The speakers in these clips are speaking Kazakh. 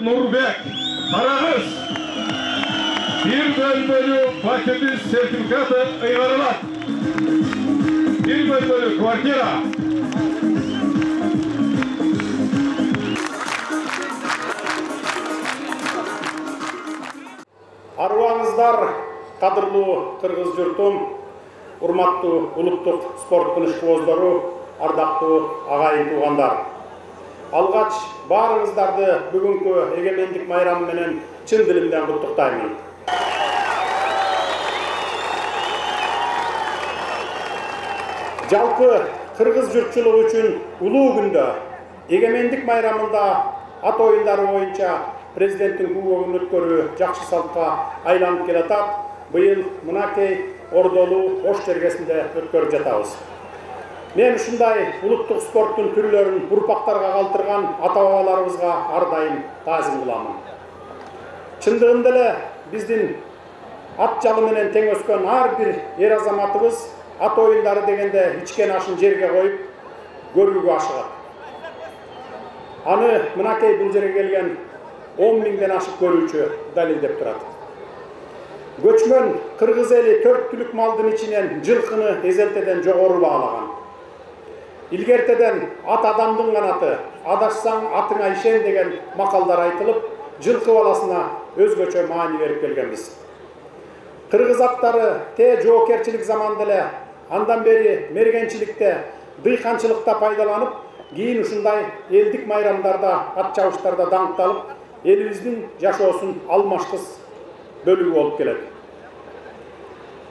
Нурбек, Карагыз. Бир бөлмөлүү пакети сертификаты ыйгарылат. Бир бөлмөлүү квартира. арыбаңыздар кадырлуу кыргыз журтум урматтуу улуттук спорттун ишкыбоздору ардактуу агайын туугандар алгач баарыңыздарды бүгүнкү эгемендик майрамы менен чын дилимден куттуктаймын жалпы кыргыз журтчулугу үчүн улуу күндө эгемендик майрамында ат оюндары боюнча президенттин күбөгүн өткөрүү жакшы салтка айланып келатат. Быйыл мынакей ордолуу ош жергесинде өткөрүп жатабыз. Мен ушундай улуттук спорттун түрлөрүн урпактарга калтырган ата бабаларыбызга ар дайым таазим кыламын чындыгында эле биздин ат жалы менен тең өскөн ар бир эр азаматыбыз ат оюндары дегенде ичкен ашын жерге коюп көрүүгө ашыгат аны мынакей бул жерге келген он миңден ашык көрүүчү далилдеп турат көчмөн кыргыз эли төрт түлүк малдын ичинен жылкыны эзелтеден жогору баалаган илгертеден ат адамдын канаты адашсаң атыңа ишен деген макалдар айтылып жылкы баласына өзгөчө маани берип келгенбиз. Кыргыз аттары те жоопкерчилик заманда эле андан бери мергенчиликте дыйканчылыкта пайдаланып кийин ушундай элдик майрамдарда ат чабыштарда даңкталып элибиздин жашоосун алмашкыс бөлүгү болуп келет.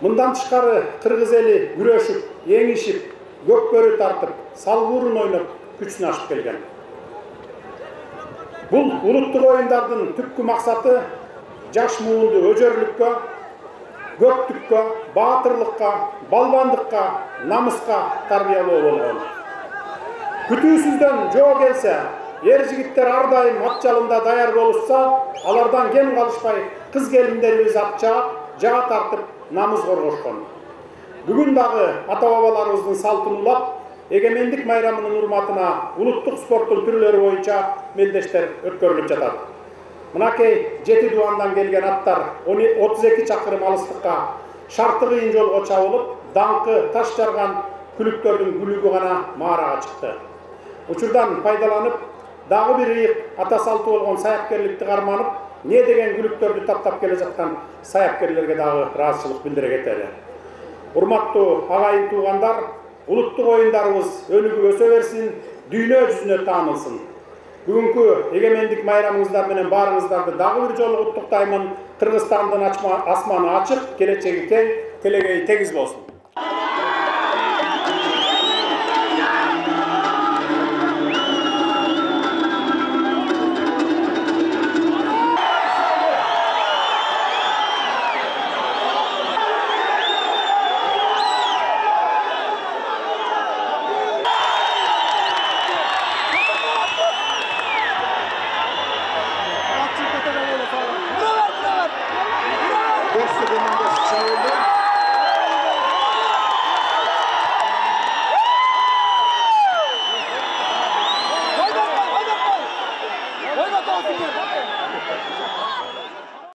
Мындан тышкары кыргыз эли күрөшүп эңишип көкбөрү тартып салбуурун ойноп күч сынашып келген бул улуттук оюндардын түпкү максаты жаш муунду өжөрлүккө көптүккө баатырлыкка балбандыкка намыска тарбиялоо болгон күтүүсүздөн жоо келсе ер жигиттер ар дайым ат жалында даяр болушса алардан кем калышпай кыз келиндерибиз ат жаап жаа тартып намыз коргошкон бүгүн дагы ата бабаларыбыздын салтын улап эгемендик майрамынын урматына улуттук спорттун түрлөрү боюнча мелдештер өткөрүлүп жатат мынакей жети дубандан келген аттар отуз эки чакырым алыстыкка шарты кыйын жолго чабылып даңкы таш жарган күлүктөрдүн күлүгү гана маарага чыкты учурдан пайдаланып дагы бир ыйык ата салты болгон саяпкерликти карманып не деген күлүктөрдү таптап келе жаткан саяпкерлерге дагы ыраазычылык билдире кетели урматтуу агайын туугандар улуттук оюндарыбыз өнүгүп өсө берсин дүйнө жүзүнө таанылсын бүгүнкү эгемендик майрамыңыздар менен баарыңыздарды дагы бир жолу куттуктаймын кыргызстандын асманы ачык келечеги кең келегейи тегиз болсун